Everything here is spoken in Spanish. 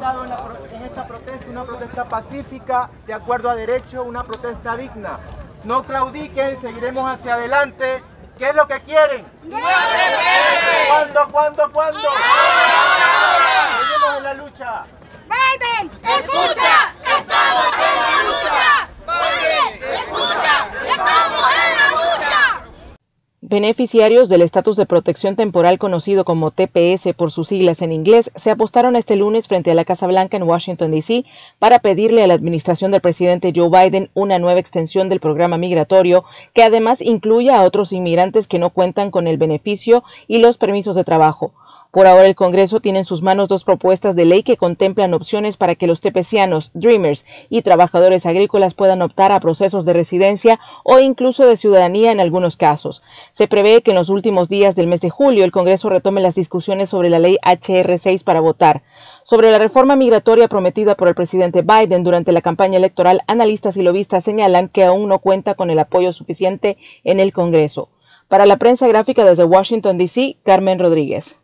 en esta protesta, una protesta pacífica, de acuerdo a derecho, una protesta digna. No claudiquen, seguiremos hacia adelante. ¿Qué es lo que quieren? ¡No se ¿Cuándo, cuándo, cuándo? ¡Ahora! Seguimos en la lucha. ¡Biden! ¡Escucha! ¡Estamos en la lucha! ¡Biden! ¡Escucha! ¡Estamos en la lucha! Beneficiarios del estatus de protección temporal conocido como TPS por sus siglas en inglés se apostaron este lunes frente a la Casa Blanca en Washington, D.C. para pedirle a la administración del presidente Joe Biden una nueva extensión del programa migratorio que además incluya a otros inmigrantes que no cuentan con el beneficio y los permisos de trabajo. Por ahora el Congreso tiene en sus manos dos propuestas de ley que contemplan opciones para que los tepecianos, dreamers y trabajadores agrícolas puedan optar a procesos de residencia o incluso de ciudadanía en algunos casos. Se prevé que en los últimos días del mes de julio el Congreso retome las discusiones sobre la ley HR6 para votar. Sobre la reforma migratoria prometida por el presidente Biden durante la campaña electoral, analistas y lobistas señalan que aún no cuenta con el apoyo suficiente en el Congreso. Para la prensa gráfica desde Washington, D.C., Carmen Rodríguez.